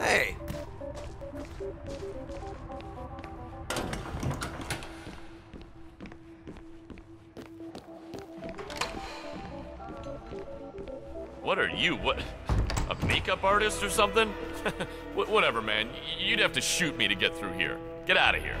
Hey! What are you? What? A makeup artist or something? Whatever, man. You'd have to shoot me to get through here. Get out of here.